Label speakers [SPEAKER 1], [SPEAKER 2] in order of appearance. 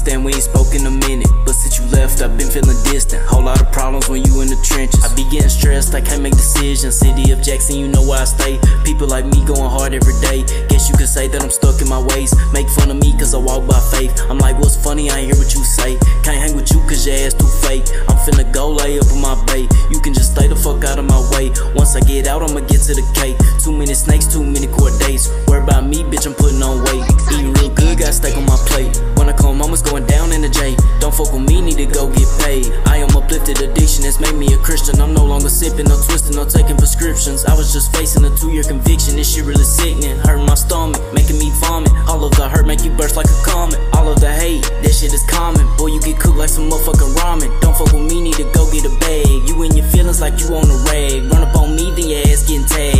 [SPEAKER 1] understand we ain't spoke in a minute. But since you left, I've been feeling distant. Whole lot of problems when you in the trenches. I be getting stressed, I can't make decisions. City of Jackson, you know where I stay. People like me going hard every day. Guess you could say that I'm stuck in my ways. Make fun of me cause I walk by faith. I'm like, what's funny? I hear what you say. Can't hang with you cause your ass too fake. I'm finna go lay up on my bait. You can just stay the fuck out of my way. Once I get out, I'ma get to the cake. Too many snakes, too many I'm no longer sipping, no twisting, no taking prescriptions. I was just facing a two year conviction. This shit really sickening. Hurting my stomach, making me vomit. All of the hurt make you burst like a comet. All of the hate, that shit is common. Boy, you get cooked like some motherfucking ramen. Don't fuck with me, need to go get a bag. You in your feelings like you on a rag. Run up on me, then your ass getting tagged.